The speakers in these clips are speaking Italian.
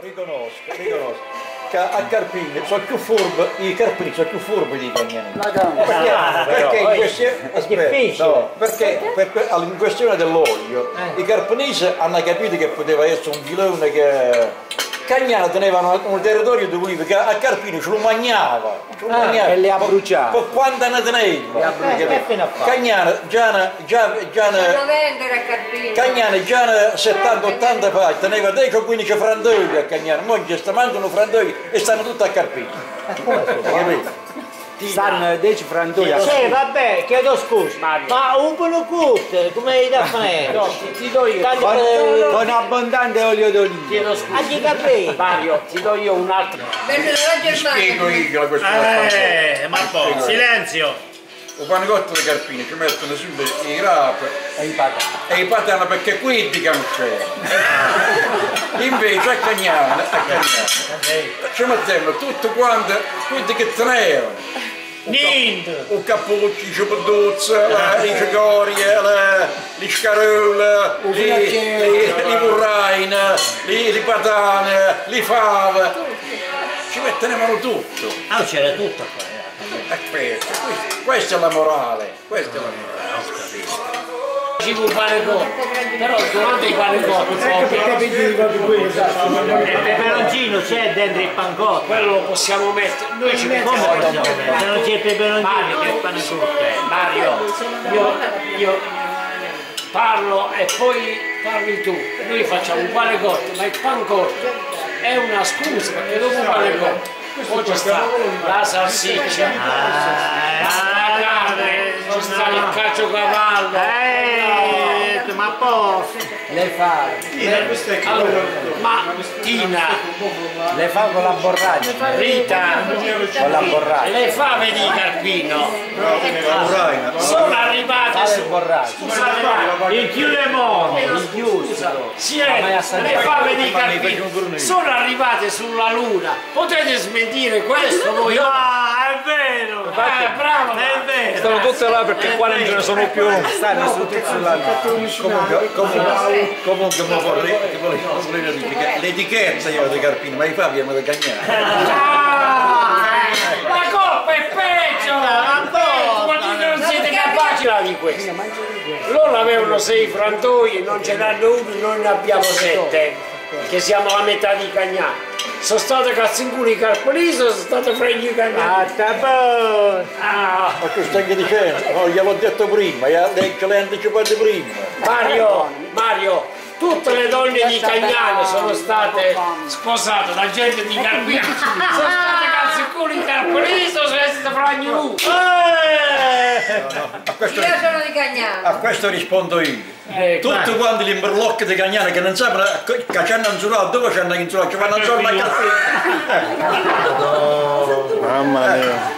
riconosco, riconosco che a Carpini sono più furbi, i Carpini sono più furbi di Cagnani. Perché, Ah, perché? Però, in questione, aspetta, no, perché per in questione dell'olio i carpinesi hanno capito che poteva essere un filone che Cagnano tenevano un territorio di che a Carpini ce lo mangiava, ce lo mangiava. e le ha bruciate. Per quanto ne teneva? fatto? Cagnano già, ne- già, già. Cagnano già 70-80 pagine, teneva 10 o 15 frandogli a Cagnano, mo ci sta mancano frandogli e stanno tutti a Carpini. Capito? Stanno 10 frantoi a Sì, vabbè, chiedo scusa. Mario. Ma un buono come hai da fare? No, ti, ti do io. Con, per- con abbondante olio d'oliva. Chiedo scusa. A chi capì? Mario, ti do io un altro. La Spiego io la questione. Eh, ma poi, silenzio! Il panigotto di Carpini ci mettono sulle i rap E i patati. e i patana perché qui di non c'è. Invece a Cagnano, a Cagnano ci mettevano tutto quanto, tutti che tenevano. Niente! Un cappuccio, i ciabattuzzi, le cicorie, le, le scarole, le, le, le burraine, le, le patane, le fave. Ci mettevano tutto. Ah, c'era tutto qua. Aspetta, questa, questa è la morale, questa è la morale. Ci vuole fare cotto. Però durante il pane cotto, Il peperoncino c'è dentro il pancotto. quello lo possiamo mettere. Noi ci Come mettiamo mettere? Se non c'è il peperoncino, Mario, che pane tutto? Mario, io, io parlo e poi parli tu. Noi facciamo un pane cotto, ma il pan cotto è una scusa perché dopo il pane poi ci sta la salsiccia, la carne, ci sta il caciocavallo. Eh, ma posso? Le fa, Allora, ma Tina, le fa con la borraglia. Rita, Con la borraglia. le fave di Carpino sono arrivate su. Scusate, Il chiulemone! Il chiuso. Eh, le fave di Carpino sono arrivate sulla luna. Potete smentire questo voi? No, è vero! Eh, bravo! È vero! Stanno tutte là perché qua non ce ne sono più. Stanno su tutti sulla Comunque, comunque, comunque mi vorrei, che vorrei- vorrei dire che l'etichetta io di Carpini, ma i favi hanno da cagnare. Ah, la coppa è peggio! Ma Ma voi non siete capaci là di questo. Loro avevano sei frantoi, non ce n'hanno uno, noi ne abbiamo sette, che siamo la metà di Cagnano. Sono state Cazzincuni Carpolisi, sono state Fregni Cagnano. A tabò! Ah, Ma tu stai che dicendo? No, gliel'ho detto prima, l'hai anticipato prima. Mario, Mario, tutte le donne di Cagnano sono state sposate da gente di Carpiano. Sono state Cazzincuni Carpolisi, sono state Fregni A questo, Io sono di Cagnano. a questo rispondo io. Eh, Tutti quanti gli imberlocchi di Cagnano che non sanno che ci hanno insulato, dove ci hanno insulato? Ci vanno a giorno a Carpini. Mamma mia.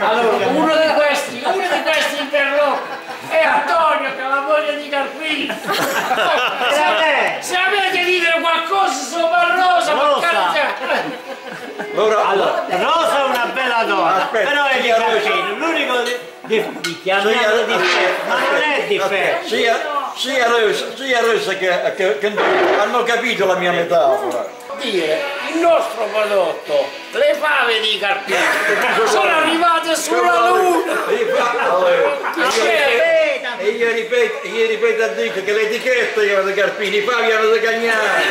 Allora, uno di questi, uno di questi interlotti è Antonio che ha la voglia di Carpini. Se avete dire qualcosa sopra Rosa, Rosa. Allora, Allora, Rosa è una bella donna, Aspetta, però è di. Carpino. L'unico di, di, di difetto, ma non è difetto. sia, sia Rosa, sia Rosa che, che, che hanno capito la mia metafora. Dire, il nostro prodotto, le fave di Carpini, sono arrivate sulla luna. E io- ripeto, io ripeto a Dick che l'etichetta io di Carpini, i favi hanno da cagnare.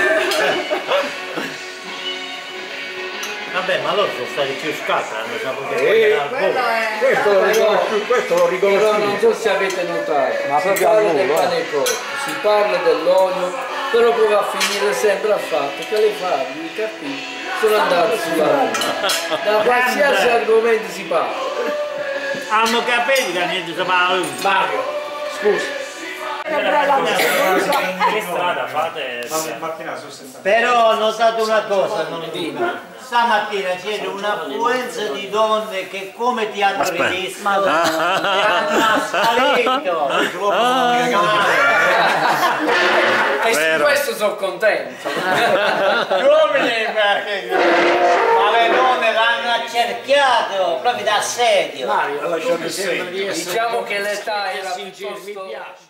Vabbè, ma loro sono stati più scatti, hanno saputo Eh, che è... Questo lo riconosco, questo lo Però non riconosco. so se avete notato, Ma si proprio parla del eh. pane cotto, si parla dell'olio, però poi va a finire sempre al fatto che le farli, i carpini, sono andati sulla luna. Da qualsiasi argomento si parla. Hanno capito che niente si parla. Mario, scusa. Che strada fate? Però ho notato una cosa, non dico. Stamattina c'era un'affluenza di donne che come ti hanno rivisto, ti hanno assalito. E su questo sono contento. Gli uomini, perché- ma le donne l'hanno accerchiato proprio da assedio. Mario, Diciamo che l'età era piuttosto... piace.